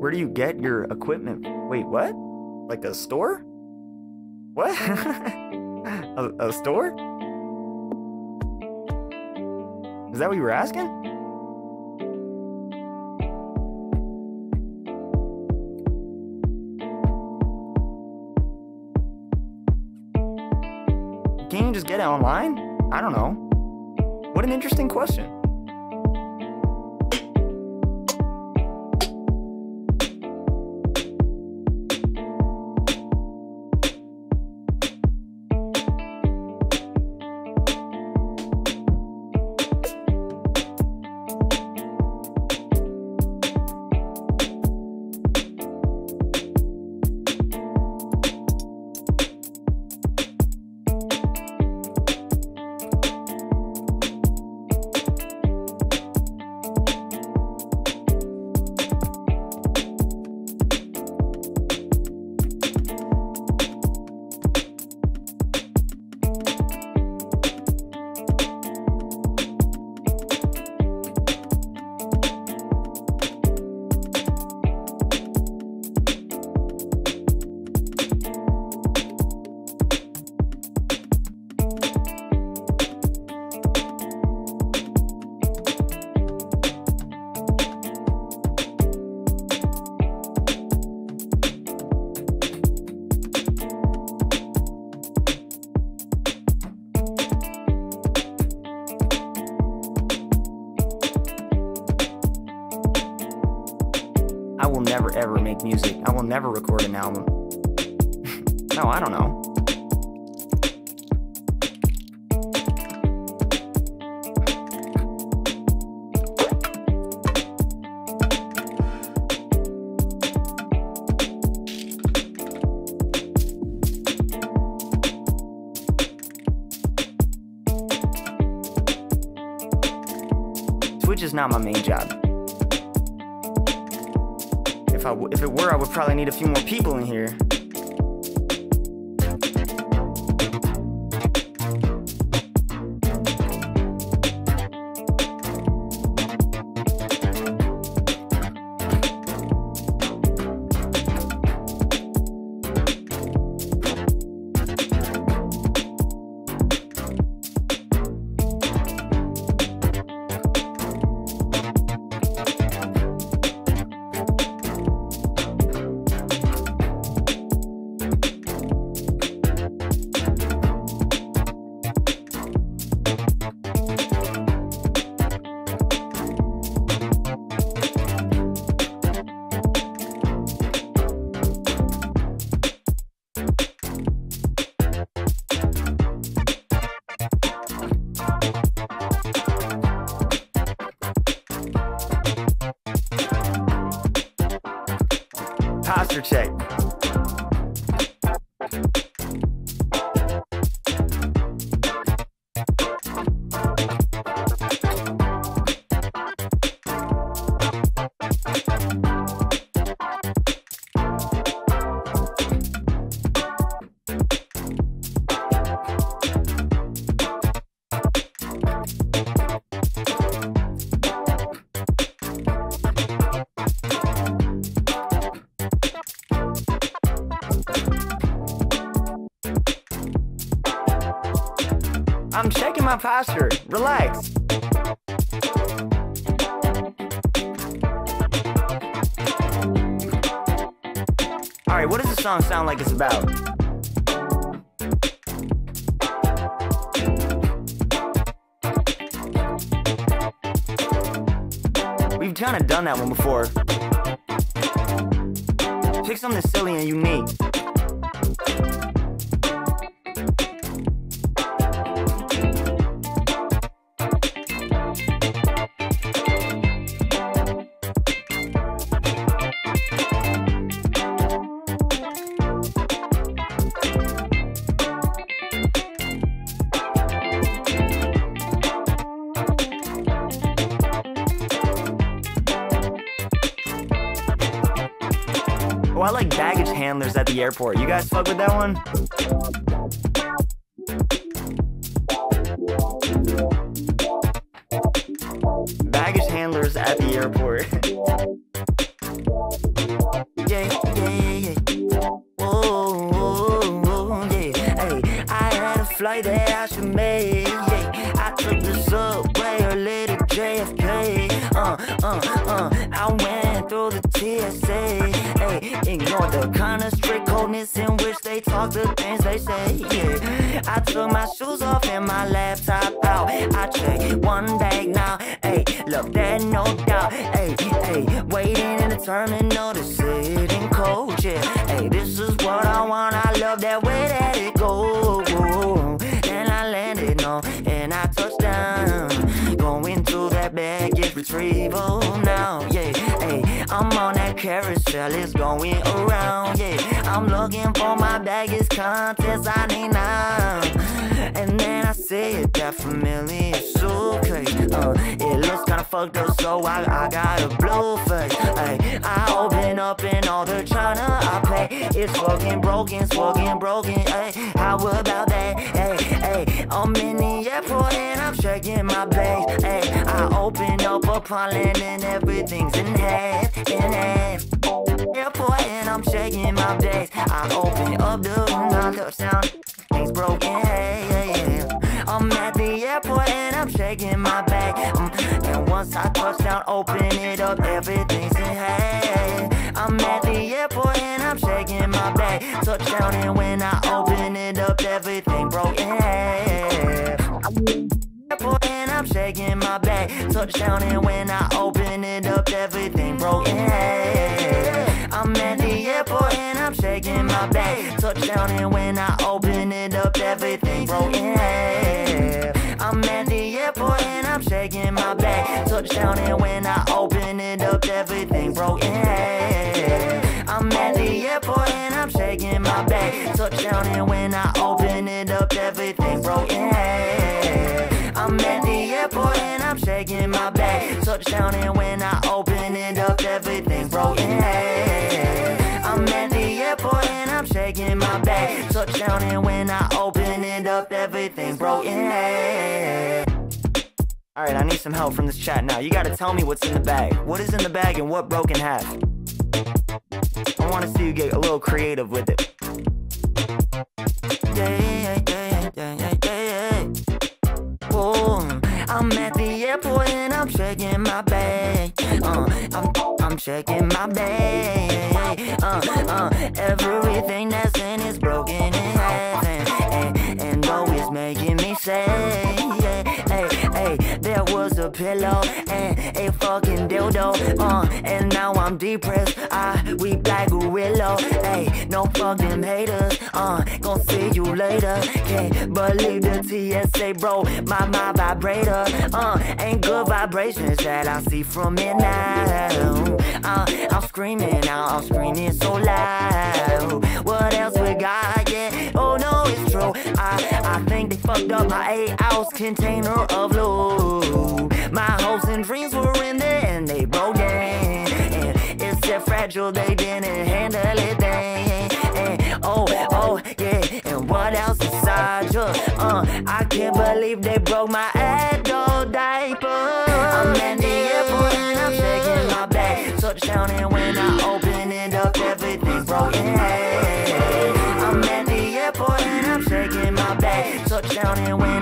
Where do you get your equipment? Wait, what? Like a store? What? a, a store? Is that what you were asking? Can't you just get it online? I don't know. What an interesting question. I will never ever make music. I will never record an album. no, I don't know. Twitch is not my main job. If I w- if it were, I would probably need a few more people in here. Posture check. I'm checking my posture. Relax. Alright, what does the song sound like it's about? We've kind of done that one before. Pick something silly and unique. handlers at the airport. You guys fuck with that one? Baggage handlers at the airport. yeah, yeah, yeah. Whoa, Oh, whoa, yeah. Hey, I had a flight that I should make. Yeah. I took the subway, a little JFK. Uh, uh the Hey, ignore the kind of strict coldness in which they talk the things they say. Yeah, I took my shoes off and my laptop out. I check one bag now. Hey, love that no doubt. Hey, hey, waiting in the terminal to sit in coach. Yeah, hey, this is what I want. I love that way that it goes. And I landed, no, and I touched down. Going to that baggage retrieval now. Carousel, is going around. Yeah, I'm looking for my baggage contest I need now. And then I see it, that familiar suitcase. Uh, it looks kinda fucked up, so I, I got a blue face. Ay, I open up and all the china I pay. It's fucking broken, fucking broken. Ay, how about that? Hey, hey, I'm in the airport and I'm shaking my bags. Hey, I open up a upon landing, everything's in half, in half. Airport and I'm shaking my bags. I open up the room, I touchdown, things broken. Hey, hey, hey. I'm at the airport and I'm shaking my bag. Mm, And once I touch down, open it up, everything's in half. I'm at the airport and I'm shaking my bag. Touchdown and when I open it up, everything broke in half. Airport and I'm shaking my bag. Touchdown and when I open it up, everything broke in half. I'm at the airport and I'm shaking my bag. Touchdown and when I open it up, everything half. I'm at the airport and I'm shaking my bag. Touchdown and when I open it up, everything broke in half. I'm at the airport and I'm shaking my bag. Touchdown and when I open it up, everything broke in half. I'm at the airport and I'm shaking my bag. Touchdown and when I open I'm my bag. Touchdown and when I open it up, everything broke in. Alright, I need some help from this chat now. You gotta tell me what's in the bag. What is in the bag and what broke in half? I wanna see you get a little creative with it. Yeah, yeah, yeah, I'm at the airport and I'm checking my bag. Checking my bag. Uh, uh, everything that's in is broken in half, and, and, and though it's making me sad. A pillow and a fucking dildo. Uh, and now I'm depressed. I weep like a willow. Hey, no fuck them haters. Uh, gon' see you later. Can't believe the TSA, bro. My my vibrator. Uh, ain't good vibrations that I see from it now. Uh, I'm screaming out, I'm screaming so loud. What else we got? Yeah, oh no, it's true. I I think they fucked up my eight ounce container of lube. They didn't handle it then. And oh, oh, yeah, and what else inside you? Uh, I can't believe they broke my adult diaper. I'm at the airport and I'm shaking my bag. Touchdown and when I open it up, everything's broken. I'm at the airport and I'm shaking my bag. Touchdown and when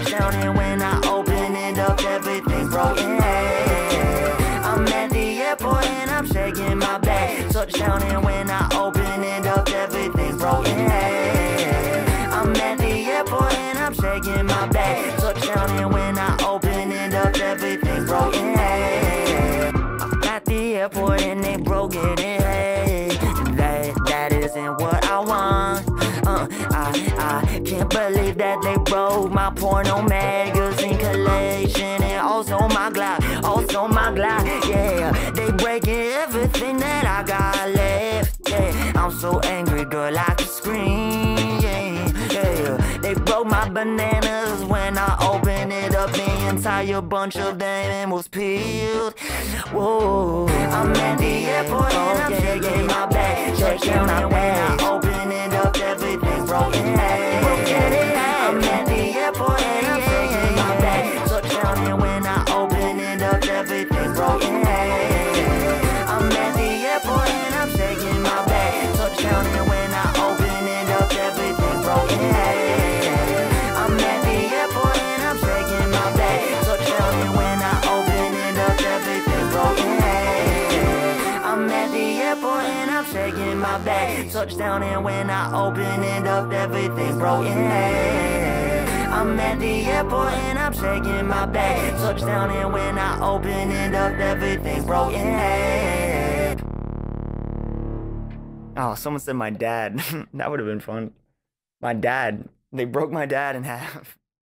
Touchdown and when I open it up, everything's broken. I'm at the airport and I'm shaking my bag. Touchdown and when I open it up, everything's broken. I'm at the airport and I'm shaking my bag. Touchdown and when I open it up, everything's broken. I'm at the airport and they broke it in that isn't what I want. Uh, I I can't believe that they broke my porno magazine collection and also my Glock, also my Glock. Yeah, they breaking everything that I got left. Yeah, I'm so angry, girl, I can scream. Yeah, yeah. They broke my bananas up. The entire bunch of them was peeled. Whoa, I'm at the airport and I'm shaking my bag, shaking my bag. Open it up, everything's broken. I'm at the my bag. Touchdown, and when I open it up, everything's broken. I'm at the airport and I'm checking my bag. Touchdown, and when I open it up, everything's broken. Oh, someone said my dad. that would have been fun. My dad. They broke my dad in half.